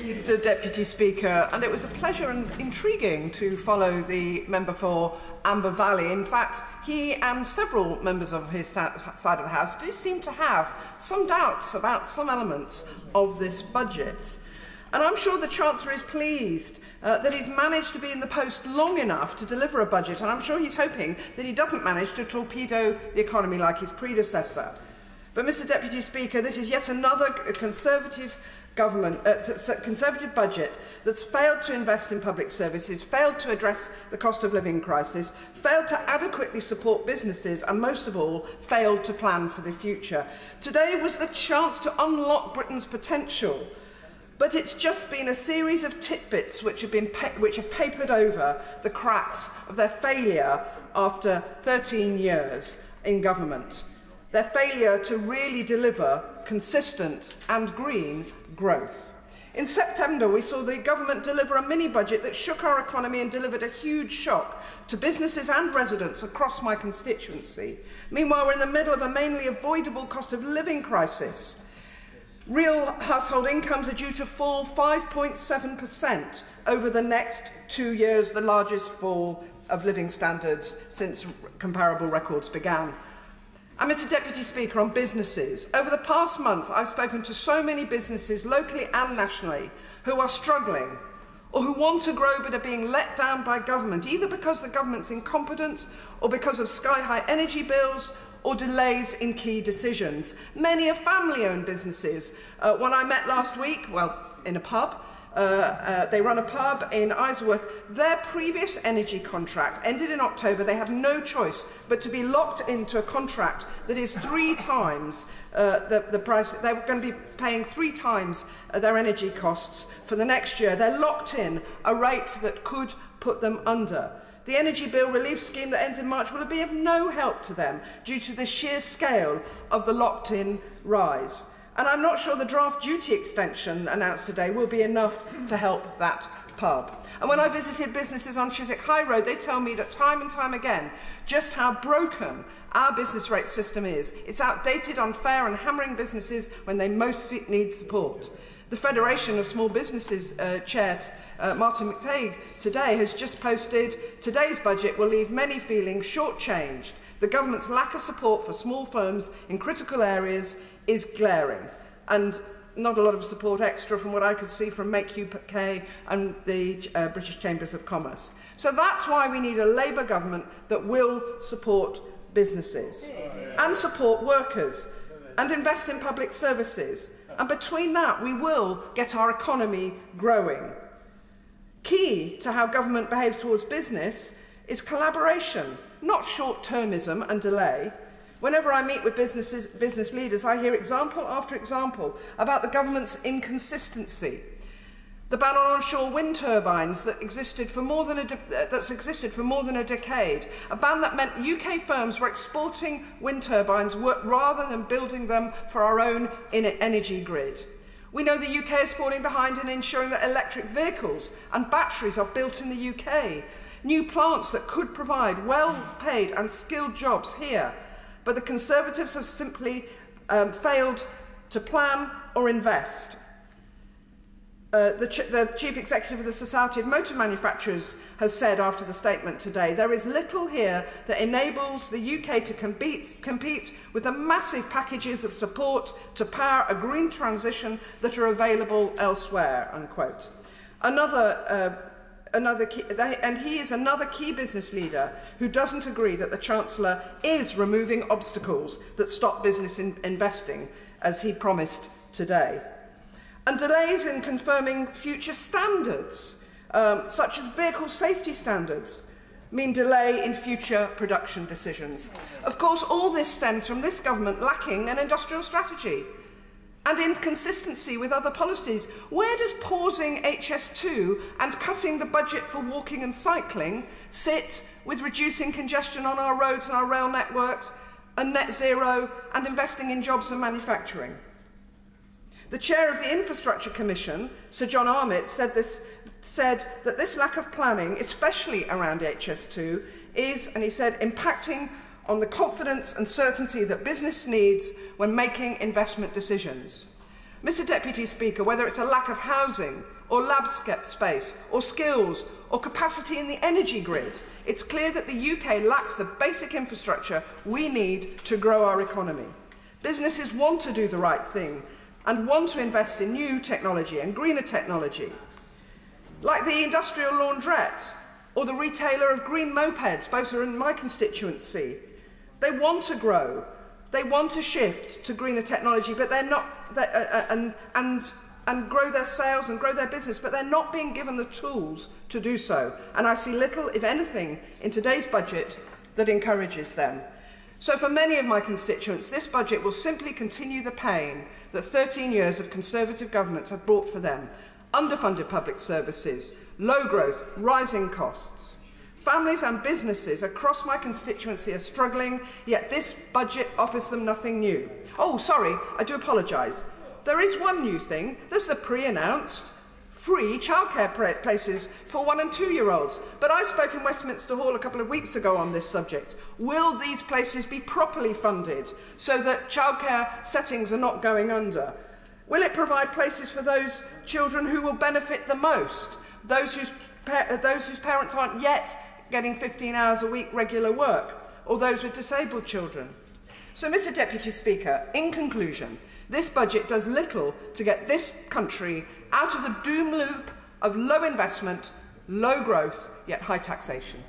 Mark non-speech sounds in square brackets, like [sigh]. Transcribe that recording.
Mr Deputy Speaker, and it was a pleasure and intriguing to follow the member for Amber Valley. In fact, he and several members of his side of the House do seem to have some doubts about some elements of this budget. And I'm sure the Chancellor is pleased uh, that he's managed to be in the post long enough to deliver a budget, and I'm sure he's hoping that he doesn't manage to torpedo the economy like his predecessor. But, Mr Deputy Speaker, this is yet another Conservative government, uh, Conservative budget that's failed to invest in public services, failed to address the cost of living crisis, failed to adequately support businesses, and most of all, failed to plan for the future. Today was the chance to unlock Britain's potential but it's just been a series of tidbits which have, been which have papered over the cracks of their failure after 13 years in government. Their failure to really deliver consistent and green growth. In September, we saw the government deliver a mini budget that shook our economy and delivered a huge shock to businesses and residents across my constituency. Meanwhile, we're in the middle of a mainly avoidable cost of living crisis Real household incomes are due to fall 5.7% over the next two years, the largest fall of living standards since comparable records began. And Mr Deputy Speaker, on businesses, over the past months I've spoken to so many businesses locally and nationally who are struggling or who want to grow but are being let down by government, either because the government's incompetence or because of sky-high energy bills or delays in key decisions. Many are family-owned businesses. Uh, one I met last week, well, in a pub, Uh, uh, they run a pub in Isleworth. Their previous energy contract ended in October. They have no choice but to be locked into a contract that is three [laughs] times uh, the, the price. They're going to be paying three times uh, their energy costs for the next year. They're locked in a rate that could put them under. The energy bill relief scheme that ends in March will be of no help to them due to the sheer scale of the locked-in rise. And I'm not sure the draught duty extension announced today will be enough to help that pub. And when I visited businesses on Chiswick High Road, they tell me that time and time again just how broken our business rate system is. It's outdated, unfair, and hammering businesses when they most need support. The Federation of Small Businesses uh, chair, uh, Martin McTague, today has just posted today's budget will leave many feeling shortchanged. The government's lack of support for small firms in critical areas is glaring. And not a lot of support extra from what I could see from Make UK and the uh, British Chambers of Commerce. So that's why we need a Labour government that will support businesses and support workers and invest in public services. And between that, we will get our economy growing. Key to how government behaves towards business is collaboration, not short-termism and delay. Whenever I meet with businesses, business leaders, I hear example after example about the government's inconsistency The ban on onshore wind turbines that existed for more than a uh, that's existed for more than a decade. A ban that meant UK firms were exporting wind turbines rather than building them for our own energy grid. We know the UK is falling behind in ensuring that electric vehicles and batteries are built in the UK. New plants that could provide well-paid and skilled jobs here. But the Conservatives have simply um, failed to plan or invest. Uh, the, ch the chief executive of the Society of Motor Manufacturers has said after the statement today, there is little here that enables the UK to compete, compete with the massive packages of support to power a green transition that are available elsewhere, unquote. Another uh, another key, they, and he is another key business leader who doesn't agree that the Chancellor is removing obstacles that stop business in, investing, as he promised today. And delays in confirming future standards, um, such as vehicle safety standards, mean delay in future production decisions. Of course, all this stems from this government lacking an industrial strategy and inconsistency with other policies. Where does pausing HS2 and cutting the budget for walking and cycling sit with reducing congestion on our roads and our rail networks and net zero and investing in jobs and manufacturing? The chair of the Infrastructure Commission, Sir John Armit, said, this, said that this lack of planning, especially around HS2, is, and he said, impacting on the confidence and certainty that business needs when making investment decisions. Mr Deputy Speaker, whether it's a lack of housing or lab space or skills or capacity in the energy grid, it's clear that the UK lacks the basic infrastructure we need to grow our economy. Businesses want to do the right thing and want to invest in new technology and greener technology, like the industrial laundrette or the retailer of green mopeds, both are in my constituency. They want to grow. They want to shift to greener technology, but they're not, they're, uh, uh, and, and, and grow their sales and grow their business, but they're not being given the tools to do so. And I see little, if anything, in today's budget that encourages them. So for many of my constituents, this budget will simply continue the pain that 13 years of Conservative governments have brought for them. Underfunded public services, low growth, rising costs. Families and businesses across my constituency are struggling, yet this budget offers them nothing new. Oh, sorry, I do apologise. There is one new thing. There's the pre-announced free childcare places for one and two year olds. But I spoke in Westminster Hall a couple of weeks ago on this subject. Will these places be properly funded so that childcare settings are not going under? Will it provide places for those children who will benefit the most? Those whose, those whose parents aren't yet getting 15 hours a week regular work, or those with disabled children. So, Mr Deputy Speaker, in conclusion, this budget does little to get this country out of the doom loop of low investment, low growth, yet high taxation.